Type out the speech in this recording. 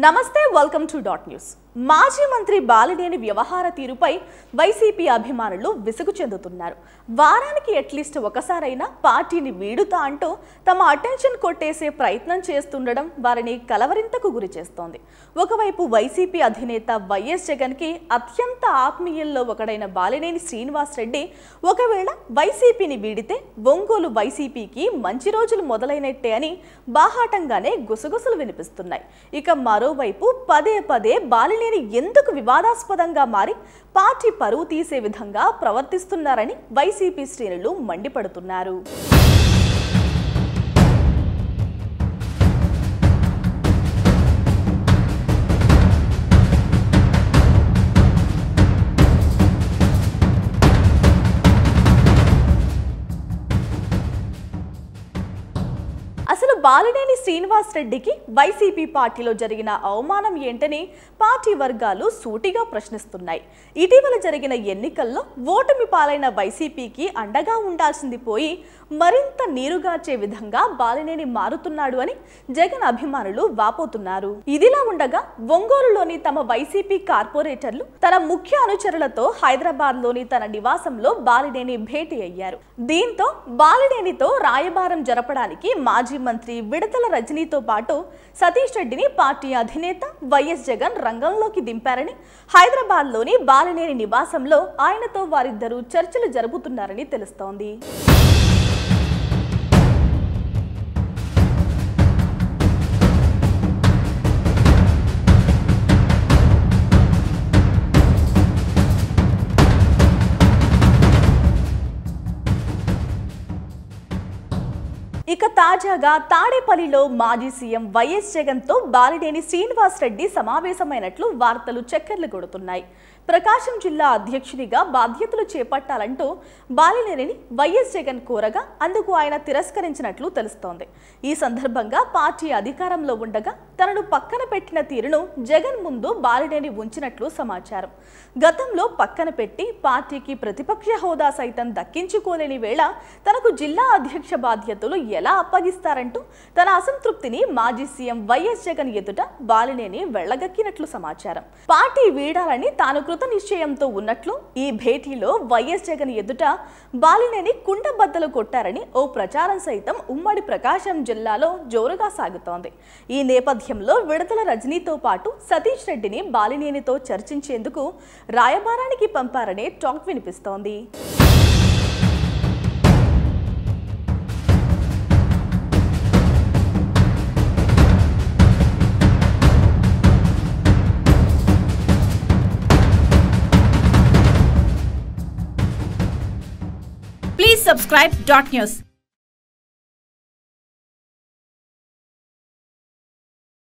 Namaste, welcome to Dot News. మాజీ మంత్రి బాలినేని వ్యవహార తీరుపై వైసీపీ అభిమానులు విసుగు చెందుతున్నారు. వారానికి అట్లీస్ట్ ఒకసారైనా పార్టీని వీడుతా అంటూ తమ అటెన్షన్ కొట్టేసే ప్రయత్నం చేస్తుండడం వారిని కలవరింతకు గురి చేస్తోంది. ఒకవైపు వైసీపీ అధినేత వైఎస్ జగన్కి అత్యంత ఆత్మీయుల్లో ఒకడైన బాలినేని శ్రీనివాస్ రెడ్డి ఒకవేళ వైసీపీని వీడితే ఒంగోలు వైసీపీకి మంచి రోజులు మొదలైనట్టే అని బాహాటంగానే గుసగుసలు వినిపిస్తున్నాయి. ఇక మరోవైపు పదే పదే బాలినేని ఎందుకు వివాదాస్పదంగా మారి పార్టీ పరువు తీసే విధంగా ప్రవర్తిస్తున్నారని వైసీపీ శ్రేణులు మండిపడుతున్నారు. బాలినేని శ్రీనివాస్ రెడ్డికి వైసీపీ పార్టీలో జరిగిన అవమానం ఏంటని పార్టీ వర్గాలు సూటిగా ప్రశ్నిస్తున్నాయి. ఇటీవల జరిగిన ఎన్నికల్లో ఓటమి పాలైన వైసీపీకి అండగా ఉండాల్సింది పోయి మరింత నీరుగార్చే విధంగా బాలినేని మారుతున్నాడు అని జగన్ అభిమానులు వాపోతున్నారు. ఇదిలా ఉండగా ఒంగోలులోని తమ వైసీపీ కార్పొరేటర్లు తన ముఖ్య అనుచరులతో హైదరాబాద్లోని తన నివాసంలో బాలినేని భేటీ అయ్యారు. దీంతో బాలినేనితో రాయబారం జరపడానికి మాజీ మంత్రి విడతల రజనీతో పాటు సతీష్ రెడ్డిని పార్టీ అధినేత వైఎస్ జగన్ రంగంలోకి దింపారని హైదరాబాద్లోని బాలినేని నివాసంలో ఆయనతో వారిద్దరూ చర్చలు జరుపుతున్నారని తెలుస్తోంది. ఇక తాజాగా తాడేపల్లిలో మాజీ సీఎం వైఎస్ జగన్తో బాలినేని శ్రీనివాస్ రెడ్డి సమావేశమైనట్లు వార్తలు చక్కర్లు కొడుతున్నాయి. ప్రకాశం జిల్లా అధ్యక్షునిగా బాధ్యతలు చేపట్టాలంటూ బాలినేనిని వైఎస్ జగన్ కోరగా అందుకు ఆయన తిరస్కరించినట్లు తెలుస్తోంది. ఈ సందర్భంగా పార్టీ అధికారంలో ఉండగా తనను పక్కన పెట్టిన తీరును జగన్ ముందు బాలినేని ఉంచినట్లు సమాచారం. గతంలో పక్కన పెట్టి పార్టీకి ప్రతిపక్ష హోదా సైతం దక్కించుకోలేని వేళ తనకు జిల్లా అధ్యక్ష బాధ్యతలు ఎలా అప్పగిస్తారంటూ తన అసంతృప్తిని మాజీ సీఎం వైఎస్ జగన్ ఎదుట బాలినేని వెళ్ళగక్కినట్లు సమాచారం. పార్టీ వీడాలని తాను కృత నిశ్చయంతో ఉన్నట్లు ఈ భేటీలో వైఎస్ జగన్ ఎదుట బాలినేని కుండబద్దలు కొట్టారని ఓ ప్రచారం సైతం ఉమ్మడి ప్రకాశం జిల్లాలో జోరుగా సాగుతోంది. ఈ నేపథ్యంలో విడతల రజనీతో పాటు సతీష్ రెడ్డిని బాలినేనితో చర్చించేందుకు రాయబారానికి పంపారనే టాక్ వినిపిస్తోంది. Please subscribe Dot News.